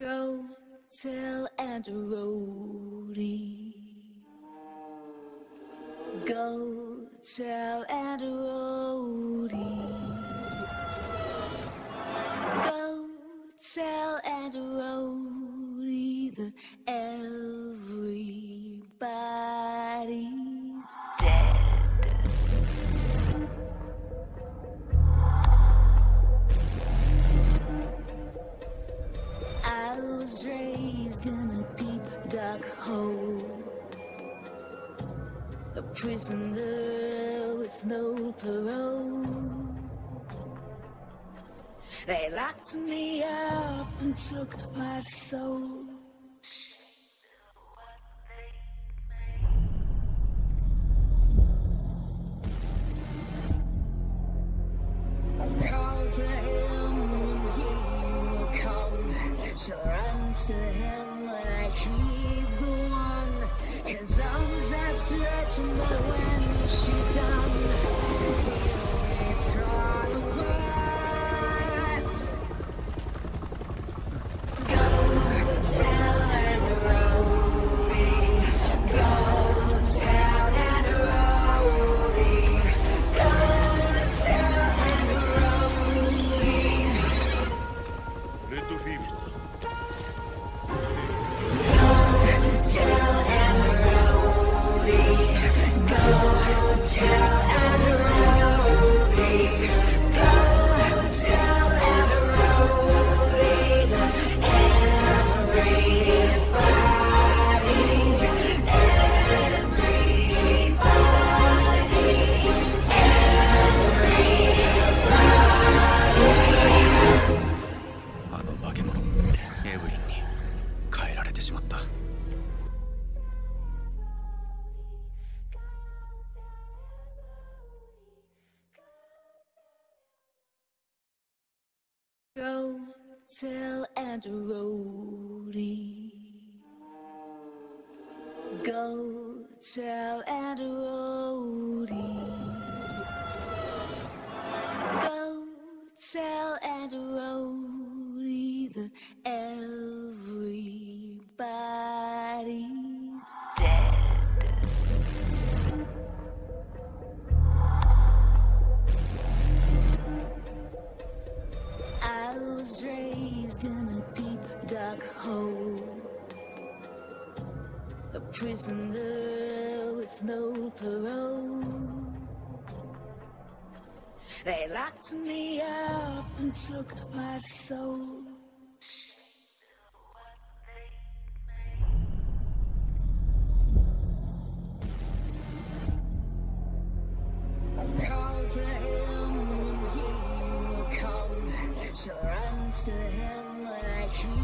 Go tell Aunt Rhody. Go tell Aunt Rhody. Go tell Aunt Rhody that everybody's prisoner with no parole. They locked me up and took my soul. Call to him and he will come. To him like he's the one. His arms outstretched, tell Aunt Rhody. Go tell Aunt Rhody. Go tell Aunt Rhody that everybody's was raised in a deep dark hole. A prisoner with no parole. They locked me up and took my soul. So run to him like he's